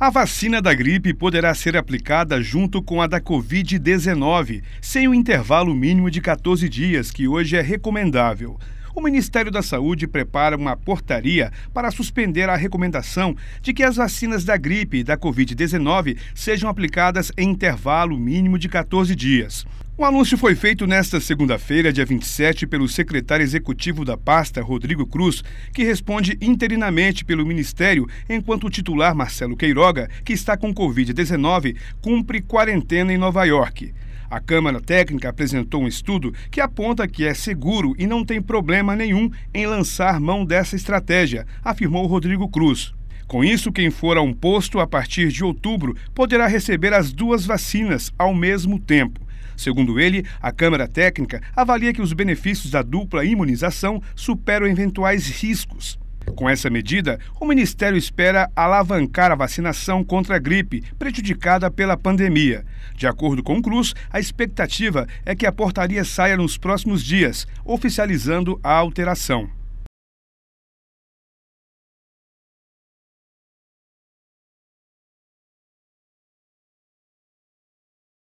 A vacina da gripe poderá ser aplicada junto com a da Covid-19, sem o intervalo mínimo de 14 dias, que hoje é recomendável. O Ministério da Saúde prepara uma portaria para suspender a recomendação de que as vacinas da gripe e da Covid-19 sejam aplicadas em intervalo mínimo de 14 dias. O anúncio foi feito nesta segunda-feira, dia 27, pelo secretário executivo da pasta, Rodrigo Cruz, que responde interinamente pelo Ministério, enquanto o titular Marcelo Queiroga, que está com Covid-19, cumpre quarentena em Nova York. A Câmara Técnica apresentou um estudo que aponta que é seguro e não tem problema nenhum em lançar mão dessa estratégia, afirmou Rodrigo Cruz. Com isso, quem for a um posto a partir de outubro poderá receber as duas vacinas ao mesmo tempo. Segundo ele, a Câmara Técnica avalia que os benefícios da dupla imunização superam eventuais riscos. Com essa medida, o Ministério espera alavancar a vacinação contra a gripe, prejudicada pela pandemia. De acordo com o Cruz, a expectativa é que a portaria saia nos próximos dias, oficializando a alteração.